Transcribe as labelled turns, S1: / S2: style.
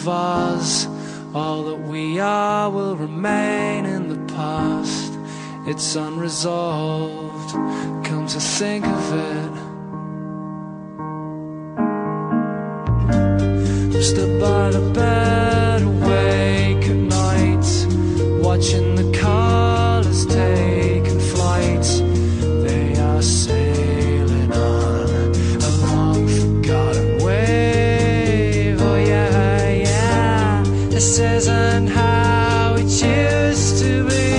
S1: of us. All that we are will remain in the past. It's unresolved, come to think of it. Stood by the bed this isn't how it used to be.